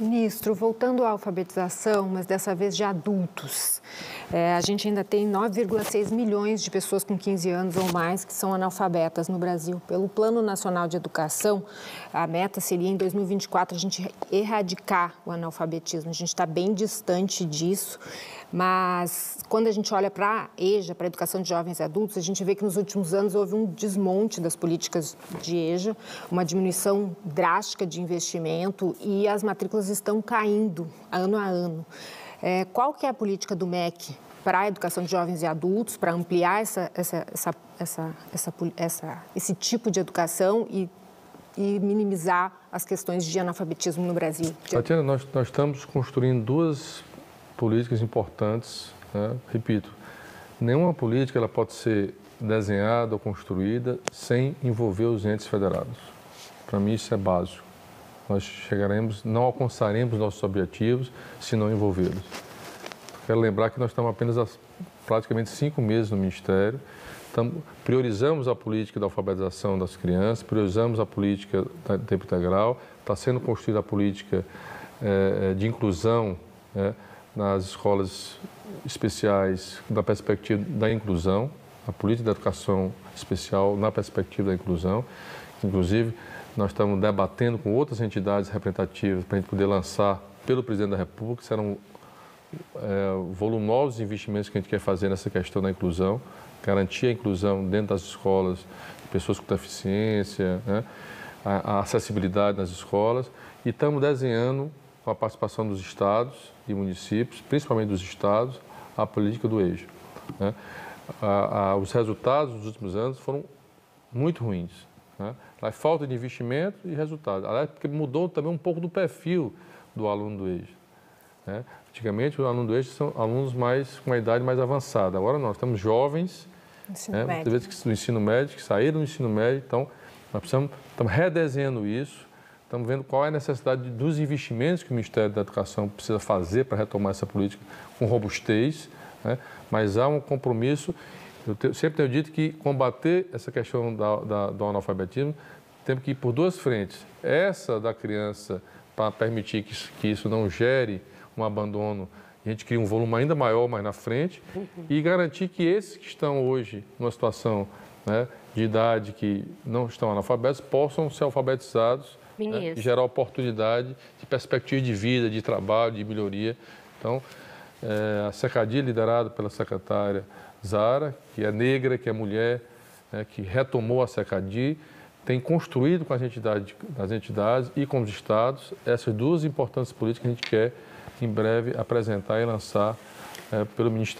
Ministro, voltando à alfabetização, mas dessa vez de adultos, é, a gente ainda tem 9,6 milhões de pessoas com 15 anos ou mais que são analfabetas no Brasil. Pelo Plano Nacional de Educação, a meta seria em 2024 a gente erradicar o analfabetismo. A gente está bem distante disso. Mas quando a gente olha para a EJA, para a educação de jovens e adultos, a gente vê que nos últimos anos houve um desmonte das políticas de EJA, uma diminuição drástica de investimento e as matrículas estão caindo ano a ano. É, qual que é a política do MEC para a educação de jovens e adultos, para ampliar essa, essa, essa, essa, essa, essa, esse tipo de educação e, e minimizar as questões de analfabetismo no Brasil? Tatiana, nós, nós estamos construindo duas políticas importantes. Né? Repito, nenhuma política ela pode ser desenhada ou construída sem envolver os entes federados. Para mim isso é básico. Nós chegaremos, não alcançaremos nossos objetivos se não envolvê-los. Quero lembrar que nós estamos apenas há praticamente cinco meses no Ministério. Estamos, priorizamos a política da alfabetização das crianças, priorizamos a política de tempo integral, está sendo construída a política é, de inclusão né, nas escolas especiais da perspectiva da inclusão, a política da educação especial na perspectiva da inclusão. Inclusive, nós estamos debatendo com outras entidades representativas para a gente poder lançar pelo presidente da República, serão é, volumosos investimentos que a gente quer fazer nessa questão da inclusão, garantir a inclusão dentro das escolas de pessoas com deficiência, né? a, a acessibilidade nas escolas, e estamos desenhando com a participação dos estados e municípios, principalmente dos estados, a política do eixo. Né? A, a, os resultados dos últimos anos foram muito ruins. Né? A falta de investimento e resultado. Aliás, porque mudou também um pouco do perfil do aluno do eixo. Né? Antigamente, os alunos do eixo são alunos mais com uma idade mais avançada. Agora nós temos jovens, né? médio. vezes do ensino médio, que saíram do ensino médio, então nós precisamos, estamos redesenhando isso, Estamos vendo qual é a necessidade dos investimentos que o Ministério da Educação precisa fazer para retomar essa política com robustez, né? mas há um compromisso. Eu te, sempre tenho dito que combater essa questão da, da, do analfabetismo temos que ir por duas frentes. Essa da criança, para permitir que isso, que isso não gere um abandono, a gente cria um volume ainda maior mais na frente, uhum. e garantir que esses que estão hoje numa situação né, de idade que não estão analfabetos possam ser alfabetizados né, e gerar oportunidade de perspectiva de vida, de trabalho, de melhoria. Então, é, a Secadi, liderada pela secretária Zara, que é negra, que é mulher, né, que retomou a Secadi, tem construído com as entidades, as entidades e com os estados essas duas importantes políticas que a gente quer, em breve, apresentar e lançar é, pelo Ministério.